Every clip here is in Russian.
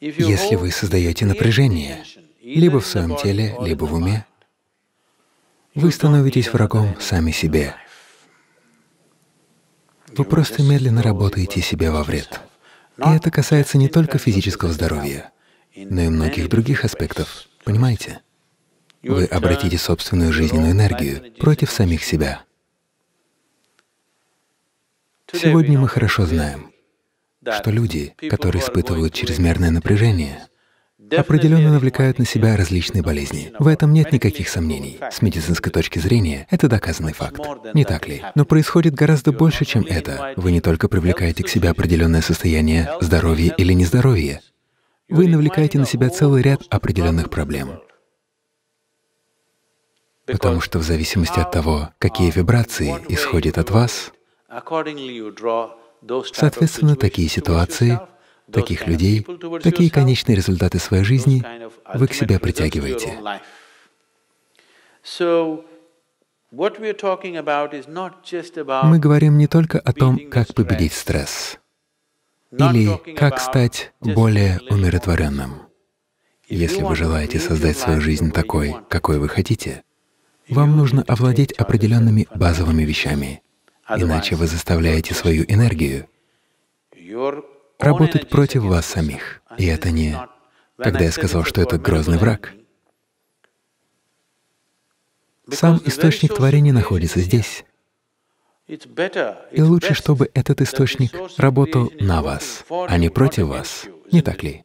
Если вы создаете напряжение либо в своем теле, либо в уме, вы становитесь врагом сами себе. Вы просто медленно работаете себе во вред. И это касается не только физического здоровья, но и многих других аспектов, понимаете? Вы обратите собственную жизненную энергию против самих себя. Сегодня мы хорошо знаем, что люди, которые испытывают чрезмерное напряжение, определенно навлекают на себя различные болезни. В этом нет никаких сомнений. С медицинской точки зрения это доказанный факт. Не так ли? Но происходит гораздо больше, чем это. Вы не только привлекаете к себе определенное состояние здоровья или нездоровья, вы навлекаете на себя целый ряд определенных проблем. Потому что в зависимости от того, какие вибрации исходят от вас, соответственно, такие ситуации таких людей, такие конечные результаты своей жизни вы к себе притягиваете. Мы говорим не только о том, как победить стресс, или как стать более умиротворенным. Если вы желаете создать свою жизнь такой, какой вы хотите, вам нужно овладеть определенными базовыми вещами, иначе вы заставляете свою энергию работать против вас самих. И это не... Когда я сказал, что это грозный враг, сам источник творения находится здесь. И лучше, чтобы этот источник работал на вас, а не против вас. Не так ли?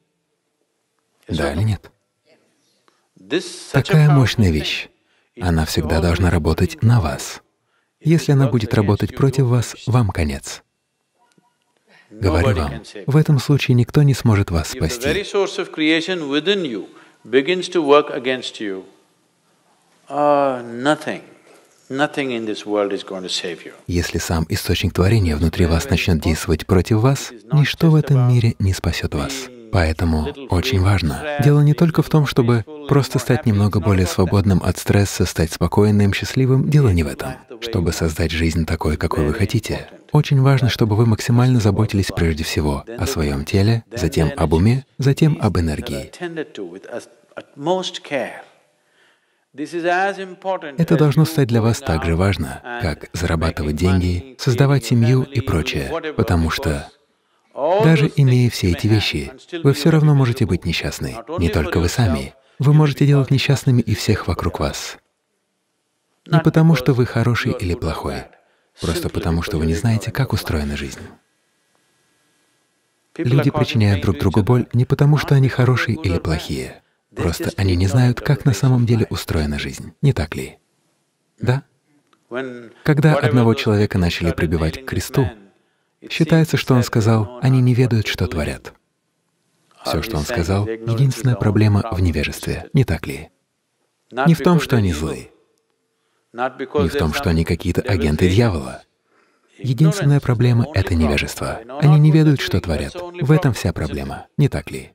Да или нет? Такая мощная вещь, она всегда должна работать на вас. Если она будет работать против вас, вам конец. Говорю вам, в этом случае никто не сможет вас спасти. Если сам источник творения внутри вас начнет действовать против вас, ничто в этом мире не спасет вас. Поэтому очень важно. Дело не только в том, чтобы просто стать немного более свободным от стресса, стать спокойным, счастливым. Дело не в этом. Чтобы создать жизнь такой, какой вы хотите, очень важно, чтобы вы максимально заботились прежде всего о своем теле, затем об уме, затем об энергии. Это должно стать для вас так же важно, как зарабатывать деньги, создавать семью и прочее, потому что даже имея все эти вещи, вы все равно можете быть несчастны. Не только вы сами. Вы можете делать несчастными и всех вокруг вас. Не потому, что вы хороший или плохой, просто потому, что вы не знаете, как устроена жизнь. Люди причиняют друг другу боль не потому, что они хорошие или плохие, просто они не знают, как на самом деле устроена жизнь. Не так ли? Да? Когда одного человека начали прибивать к кресту, Считается, что он сказал, они не ведают, что творят. Все, что он сказал, единственная проблема в невежестве, не так ли? Не в том, что они злы, не в том, что они какие-то агенты дьявола. Единственная проблема — это невежество. Они не ведают, что творят. В этом вся проблема, не так ли?